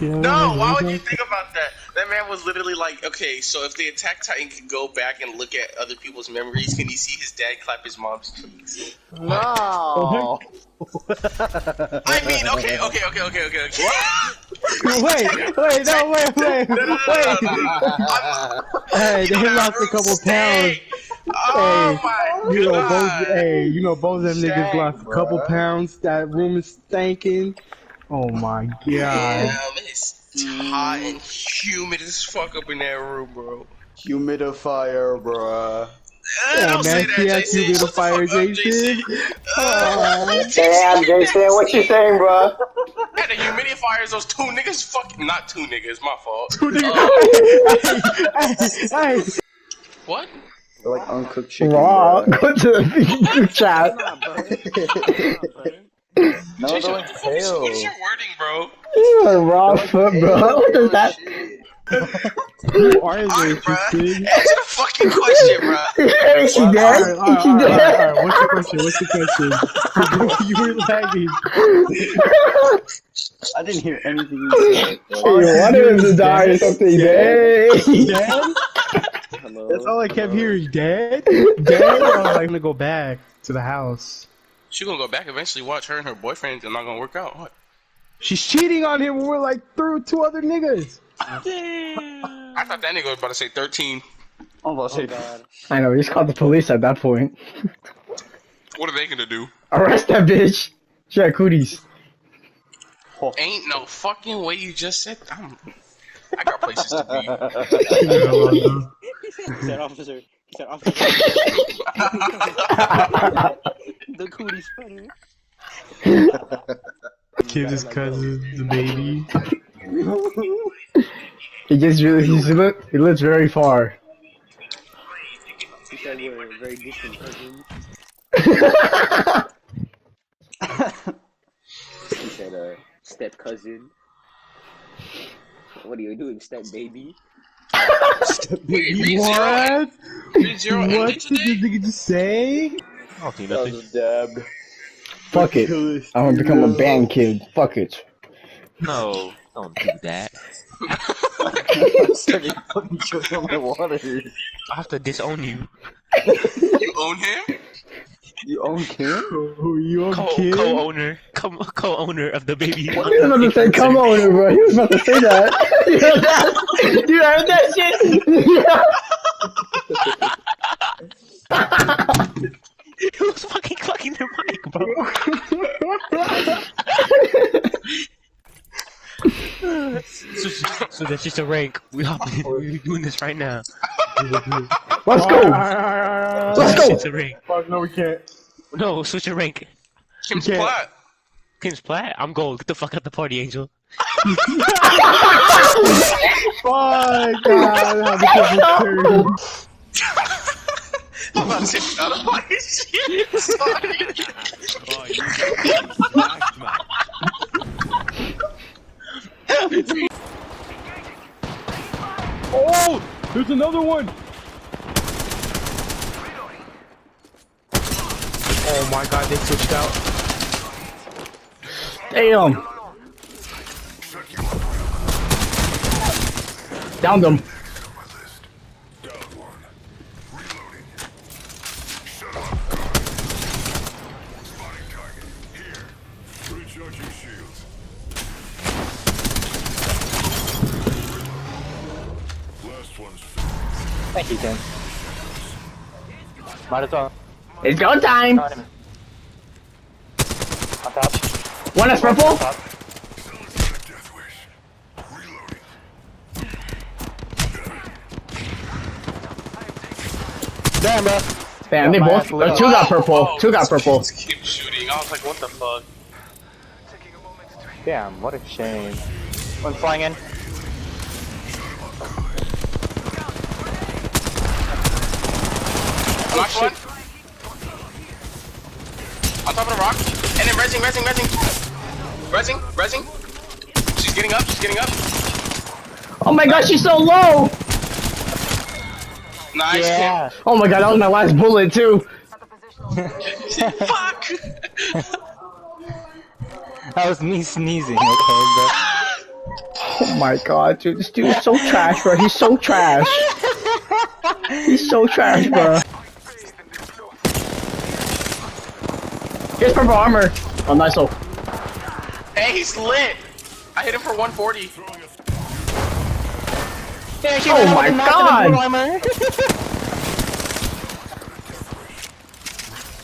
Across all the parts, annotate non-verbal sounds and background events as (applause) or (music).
Yeah, No, why would you think about that? That man was literally like, okay, so if the Attack Titan could go back and look at other people's memories, can he see his dad clap his mom's cheeks? No. I mean, okay, okay, okay, okay, okay, okay. Wait, wait, no, wait, wait, No, no, no, no, no, wait. no. Hey, they lost a couple pounds. Oh Hey, my You know, both, hey, you know, both of them niggas Shame, lost a couple bruh. pounds. That room is stinking. Oh my god. Damn, it's hot and humid as fuck up in that room, bro. Humidifier, bruh. Eh, don't say man, that, see that Jason. humidifier, Shut the fuck up, Jason? Uh, Damn, Jason, what you saying, bruh? Yeah, the humidifiers, those two niggas, fuck, not two niggas, my fault. Two hey, hey, What? They're like uncooked chicken. Raw, bruh. go to the group chat. No, Jason, they're what, the fuck is, what is your wording, bro? Raw foot, bro. What does that? Who are they, Alright, bro. Tristan? Answer the fucking question, bro. (laughs) Is she dead? alright, Is she alright, dead? Alright, what's the question? What's the question? (laughs) you were lagging. I didn't hear anything you said. (laughs) Hey, one of them's to die or something. Dead? Dead? Hello. That's all I kept hearing. Dead? Dead? I was like, I'm gonna go back to the house. She gonna go back eventually. Watch her and her boyfriend are not gonna work out. What? She's cheating on him when we're like through two other niggas. Damn. I thought that nigga was about to say 13. I'm about to say oh, I know, we just called the police at that point. (laughs) What are they gonna do? Arrest that bitch. She had cooties. (laughs) Ain't no fucking way you just said. I'm, I got places to be. He (laughs) said officer. He said officer. (laughs) the cootie spreader. Kid his cousin, the baby. he gets really, he's look, he lives very far. He said we're very distant cousins. He said, uh, step cousin. What are you doing, step baby? (laughs) Wait, Reed Zero, What? Zero What ended did today? this nigga just say? I don't think that nothing. was a dab. Fuck it. I'm gonna become a band kid. Fuck it. No, don't do that. Started fucking choking my water. I have to disown you. You own him? You own Kim? Oh, you on Co kid? co-owner, co co-owner of the baby. He was about to say, come on, bro. He was about to say that. You heard that? You heard that shit? (laughs) He was fucking clucking the mic, bro. so, so that's just a rank. We hopping. (laughs) We're doing this right now. Let's go. Let's Let's go. It's a rank. Fuck, no, we can't. No, switch a rank. Kim's can't. Kim's plat. I'm gold. Get the fuck out the party, Angel. Fuck, God, how the I'm about to say, out of my shit. Sorry. Oh, there's another one. Oh my God, they switched out. Damn. Down them. Recharging shields. Last one's Thank you, Tim. Might as well. It's go time. On. On top. One is purple. Damn, bro. Damn, they both. ass lit two got purple. Oh, Two got purple. kids Keep shooting. I was like, what the fuck? Damn, what a shame. One flying in. Knocked one. On top of the rock. And then resing, resing, resing. Resing, resing. She's getting up, she's getting up. Oh my God, she's so low. Nice, Yeah. Oh my God, that was my last bullet too. Fuck! (laughs) That was me sneezing, okay, bro. Oh my god, dude, this dude is so trash, bro. He's so trash. He's so trash, bro. Here's purple armor. Oh, nice. Oh, Hey, he's lit. I hit him for 140. Oh my god.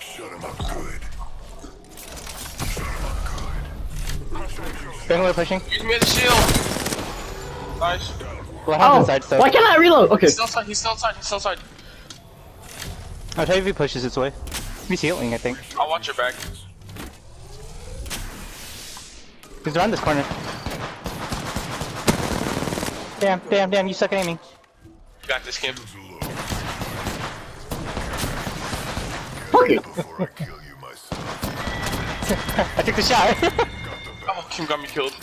Shut him up good. Pushing. Use me as a shield. Nice. Well, Oh, inside stuff. why can't I reload? Okay. He's still inside. He's still inside. He's still inside. I'll tell you if he pushes its way. He's healing, I think. I'll watch your back. He's around this corner. Damn, damn, damn, you suck at aiming. You got this, Kim. Fuck it. I kill you myself. (laughs) I took the shot. Oh, Kim got me killed.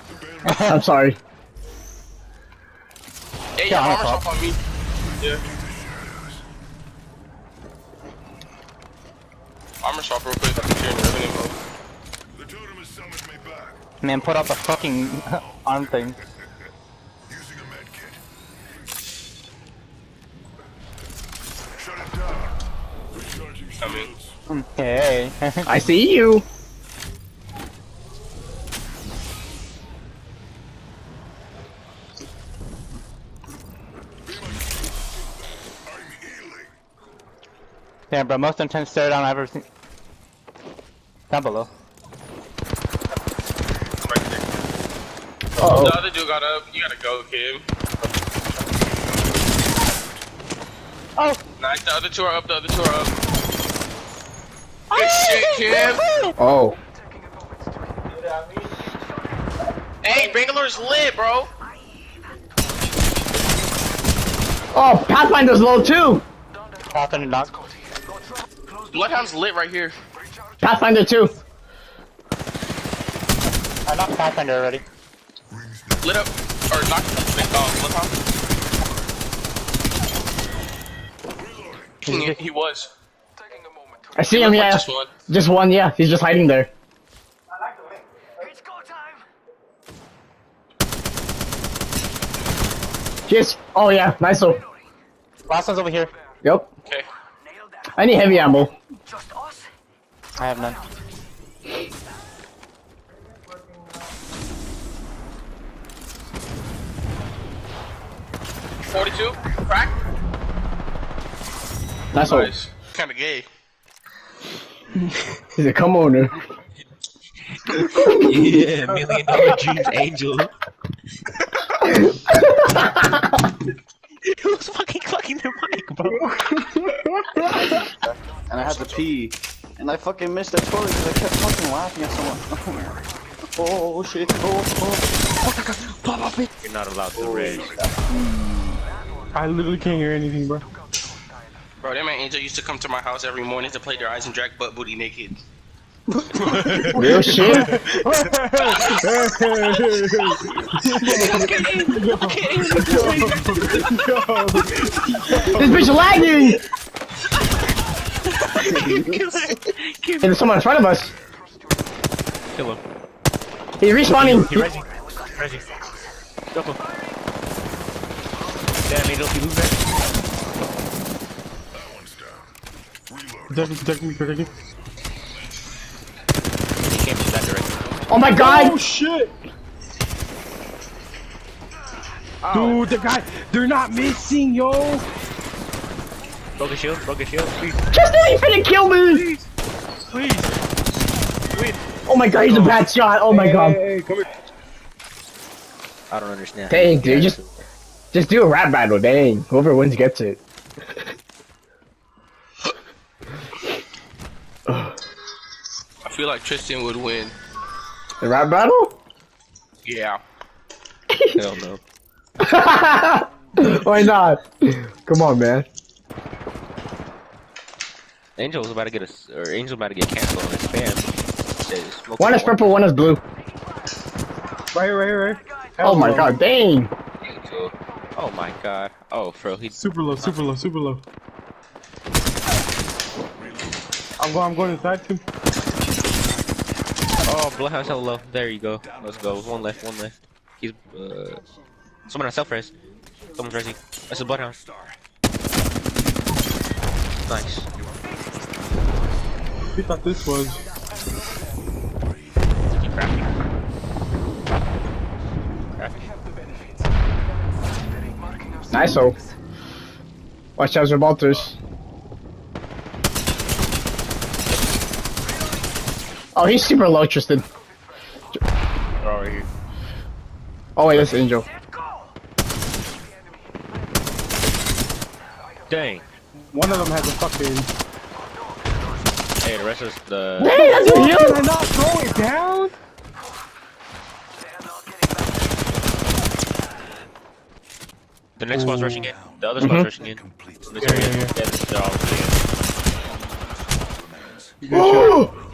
I'm sorry. Hey, Yeah, yeah, armor up. shop on me. Yeah. Armor shop real quick. Here in revenue mode. The totem has summoned me back. Man, put up a fucking (laughs) arm thing. Hey. (laughs) I see you. I'm. Damn, bro, most intense stare down I've ever seen. Down below. Right there. Uh oh. The other dude got up. You gotta go, Kim. Oh! Nice. The other two are up. The other two are up. Good shit, Kim. Oh. Hey, Bangalore's lit, bro. Oh, Pathfinder's low too. Pathfinder knock. Bloodhound's lit right here. Pathfinder too. I knocked Pathfinder already. Lit up. Or not. Uh, Bloodhound. He, he was. I see him. Yeah, Just one. just one. Yeah, he's just hiding there. Just. Oh yeah, nice. Oh. Last one's over here. Yep. Okay. I need heavy ammo. Just us? I have none. Forty-two. Crack. Nice. Nice. Kind of gay. He's a come on, owner. (laughs) Yeah, million dollar dreams angel. Who's fucking fucking the mic, bro? And I had to pee. And I fucking missed the toilet because I kept fucking laughing at someone. (laughs) oh shit. Oh, oh. You're not allowed to rage. I literally can't hear anything, bro. Bro, that man Angel used to come to my house every morning to play their eyes and drag butt booty naked. (laughs) Real shit. This bitch lagging. Hey, there's someone in front of us. Kill him. He's respawning. He rising. Rising. Double. Damn, Angel, if you lose that. That one's down. Reload. Protect me, protect me, protect me. He came from that direction. Oh my god. Oh shit! Dude, the guy, they're not missing, yo! Broke a shield, broke a shield. Please, Just knew he finna kill me. please. Please. Oh my god, he's a bad shot. Oh my god. Hey, come here. I don't understand. Dang, dude, just just do a rap battle. Dang, whoever wins gets it. I feel like Tristan would win. The rap battle? Yeah. (laughs) Hell no. (laughs) Why not? Come on, man. Angel was about to get a, or Angel about to get canceled on his spam. One is purple, one is blue. Right right right here. Oh my Hell no. god, dang. Angel. Oh my god. Oh, bro, he. Super low, super low, super low. I'm going, I'm going inside too. Oh, Bloodhound's hella low. There you go. Let's go. One left, one left. He's uh, someone on self res. Someone's resing. That's a bloodhound. Nice. We thought this was. Keep crafting. Crafting. Nice, oh. Watch out, Gibraltar's. Oh, he's super low, Tristan. Oh, they're all right. Oh, wait, that's Angel. Dang. One of them has a fucking. Hey, the rest of the. Hey, that's a you! Can I not throw it down? The next one's rushing in. The other mm-hmm. squad's rushing in. Complete. This Yeah, area. yeah, yeah. they're all rushing (gasps) oh!